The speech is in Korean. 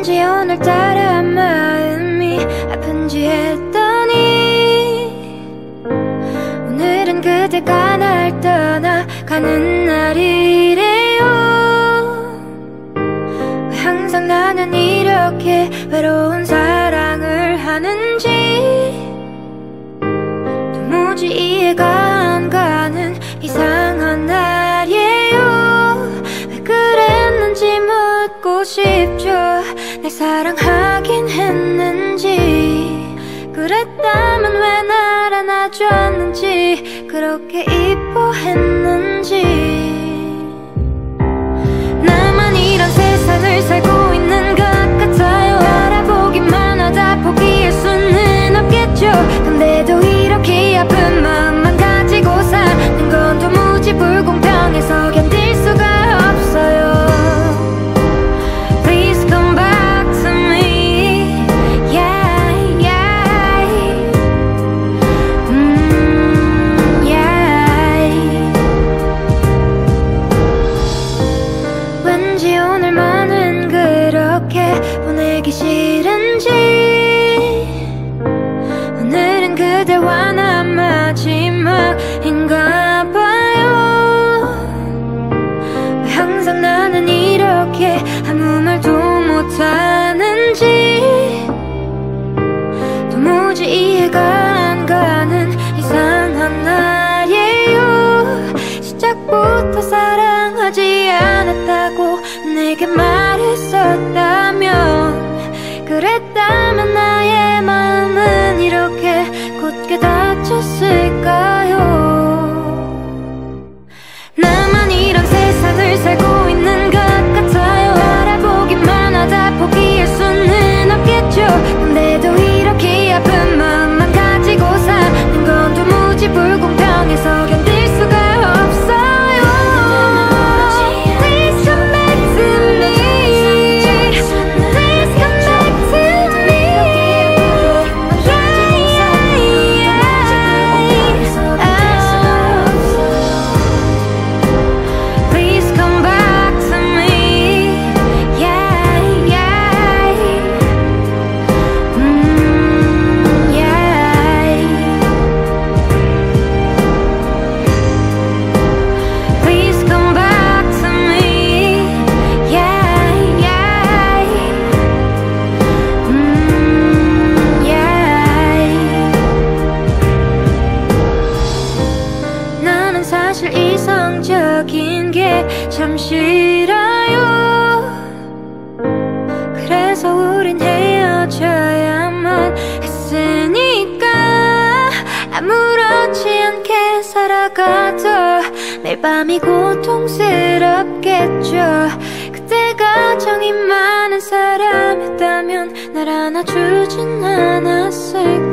왠지 오늘따라 마음이 아픈지 했더니 오늘은 그대가 날 떠나가는 날이래요. 왜 항상 나는 이렇게 외로운 사랑을 하는지 도무지 이해가 안 가는 이상한 날이에요. 왜 그랬는지 묻고 싶죠. 날 사랑하긴 했는지 그랬다면 왜 날 안아줬는지 그렇게 이뻐했는지 내게 말했었다면 그랬다면 나의 마음은 이렇게 이성적인 게 참 싫어요. 그래서 우린 헤어져야만 했으니까 아무렇지 않게 살아가도 매일 밤이 고통스럽겠죠. 그때가 정이 많은 사람이었다면 날 안아주진 않았을까